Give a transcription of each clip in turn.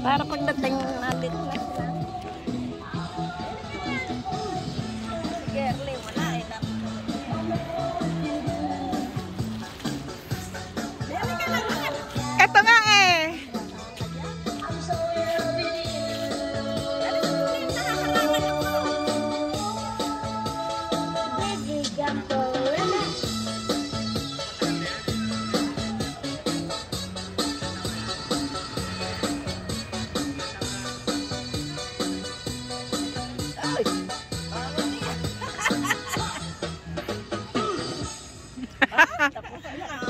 Para pagdating natin na sila. Ano ah?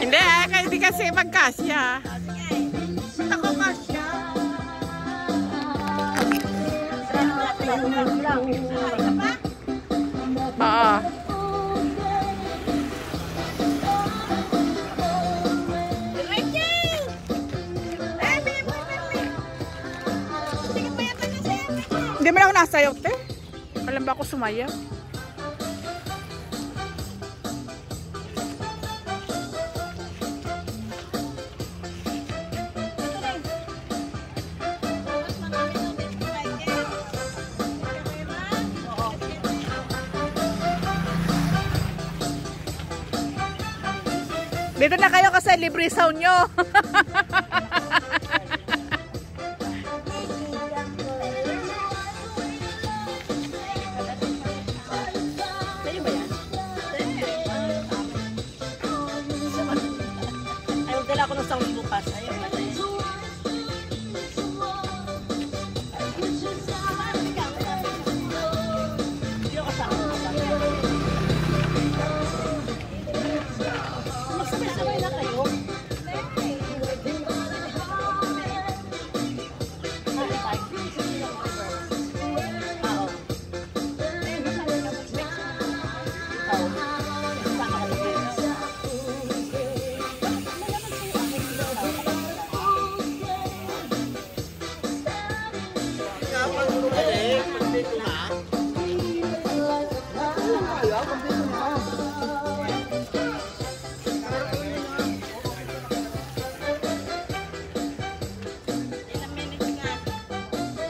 Hindi, kaya di magkasya. Ako oh. kasya? Hindi mo lang nasayaw, te. Alam ba ako? Dito na kayo kasi libre sound nyo. Dala ko ng sound bukas. Ayaw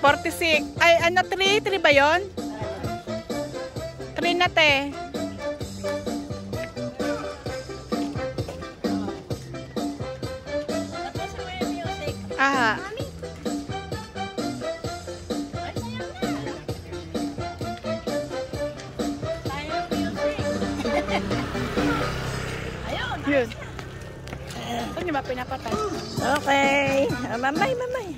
46. Ay, ano, 3? 3 ba yun? 3 na, te. Aha. Yun. Ano ba pinapatay? Okay. Ah, mamay, mamay.